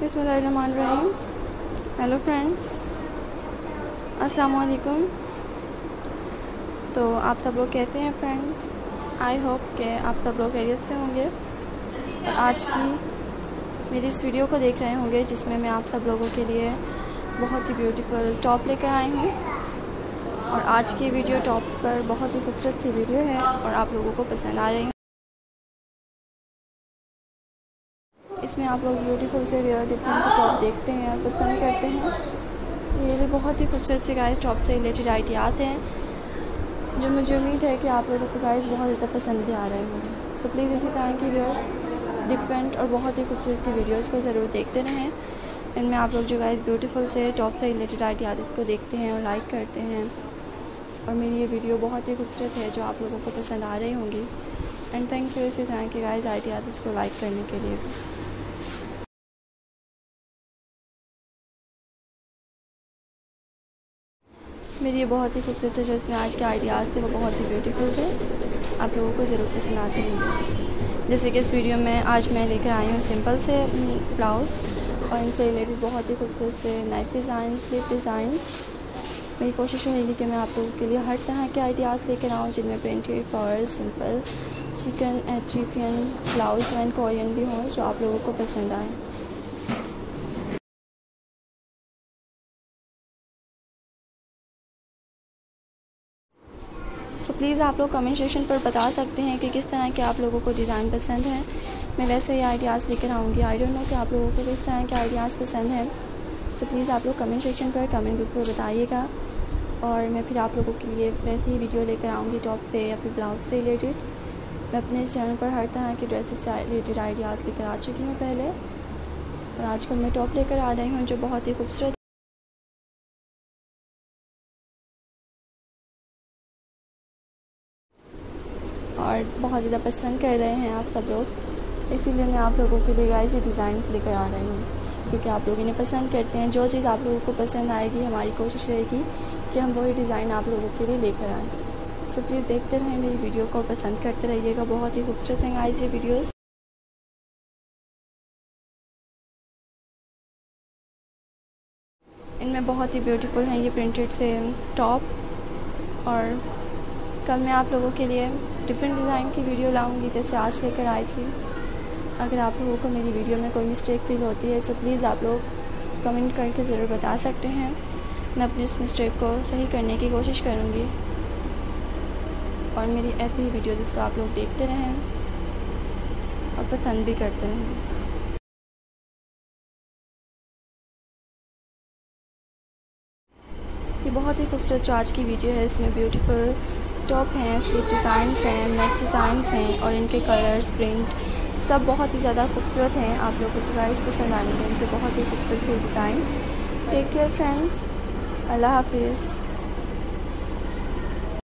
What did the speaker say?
रहीम hello friends अस्सलाम वालेकुम तो आप सब लोग कहते हैं फ्रेंड्स आई होप कि आप सब लोग खैरियत से होंगे। और आज की मेरी इस वीडियो को देख रहे होंगे, जिसमें मैं आप सब लोगों के लिए बहुत ही ब्यूटीफुल टॉप लेकर आई हूँ। और आज की वीडियो टॉप पर बहुत ही खूबसूरत सी वीडियो है और आप लोगों को पसंद आ रही है। इसमें आप लोग ब्यूटीफुल से वेयर डिफरेंट से टॉप देखते हैं और पसंद करते हैं। ये भी बहुत ही खूबसूरत से गाइस टॉप से रिलेटेड आइडियात हैं। जो मुझे उम्मीद है कि आप लोगों को गाइस बहुत ज़्यादा पसंद भी आ रहे होंगे। सो प्लीज़ इसी तरह की व्यूअर्स डिफरेंट और बहुत ही खूबसूरत सी वीडियोज़ को ज़रूर देखते रहें। इनमें आप लोग जो गाइस ब्यूटीफुल से टॉप से रिलेटेड आइडियाज़ इसको देखते हैं और लाइक करते हैं। और मेरी ये वीडियो बहुत ही खूबसूरत है जो आप लोगों को पसंद आ रही होंगी। एंड थैंक यू इसी तरह के गाइस आइडियाज़ इसको लाइक करने के लिए। मेरी ये बहुत ही खूबसूरत से जो इसमें आज के आइडियाज़ थे, वो बहुत ही ब्यूटीफुल थे। आप लोगों को ज़रूर पसंद आते होंगे। जैसे कि इस वीडियो में आज मैं लेकर आई हूँ सिंपल से ब्लाउज और इनसे रिलेटेड बहुत ही खूबसूरत से नाइफ डिज़ाइन स्लिप डिज़ाइंस मेरी कोशिश रहेगी कि मैं आप लोगों के लिए हर तरह के आइडियाज़ लेकर आऊँ, जिनमें प्रिंटेड फ्लावर सिंपल चिकन एट्रीफियन ब्लाउज एंड कोरियन भी हों, जो आप लोगों को पसंद आए। प्लीज़ आप लोग कमेंट सेक्शन पर बता सकते हैं कि किस तरह के आप लोगों को डिज़ाइन पसंद है। मैं वैसे ही आइडियाज़ लेकर आऊँगी। आई डोंट नो कि आप लोगों को किस तरह के आइडियाज़ पसंद हैं। सो प्लीज़ आप लोग कमेंट सेक्शन पर, कमेंट ग्रुप पर बताइएगा। और मैं फिर आप लोगों के लिए वैसे ही वीडियो लेकर आऊँगी टॉप से, या फिर ब्लाउज से रिलेटेड। मैं अपने चैनल पर हर तरह के ड्रेसेस से रिलेटेड आइडियाज़ लेकर आ चुकी हूँ पहले। और आजकल मैं टॉप लेकर आ रही हूँ, जो बहुत ही खूबसूरत और बहुत ज़्यादा पसंद कर रहे हैं आप सब लोग। इसीलिए मैं आप लोगों के लिए ऐसे डिज़ाइन लेकर आ रही हूँ, क्योंकि आप लोग इन्हें पसंद करते हैं। जो चीज़ आप लोगों को पसंद आएगी, हमारी कोशिश रहेगी कि हम वही डिज़ाइन आप लोगों के लिए लेकर आएँ। सो प्लीज़ देखते रहें मेरी वीडियो को पसंद करते रहिएगा। बहुत ही खूबसूरत हैं आज ये वीडियोज़ इनमें बहुत ही ब्यूटीफुल हैं ये प्रिंटेड से टॉप और कल मैं आप लोगों के लिए डिफरेंट डिज़ाइन की वीडियो लाऊँगी, जैसे आज लेकर आई थी। अगर आप लोगों को मेरी वीडियो में कोई मिस्टेक फील होती है तो प्लीज़ आप लोग कमेंट करके ज़रूर बता सकते हैं। मैं अपनी इस मिस्टेक को सही करने की कोशिश करूँगी। और मेरी ऐसी ही वीडियो जिसको आप लोग देखते रहें और पसंद भी करते रहें। ये बहुत ही खूबसूरत चार्ज की वीडियो है, इसमें ब्यूटीफुल टॉप हैं स्लीप डिज़ाइंस हैं नेक डिज़ाइंस हैं और इनके कलर्स प्रिंट सब बहुत ही ज़्यादा खूबसूरत हैं। आप लोगों को प्राइस पसंद के इनके बहुत ही खूबसूरत डिज़ाइन टेक केयर फ्रेंड्स अल्लाह हाफिज़।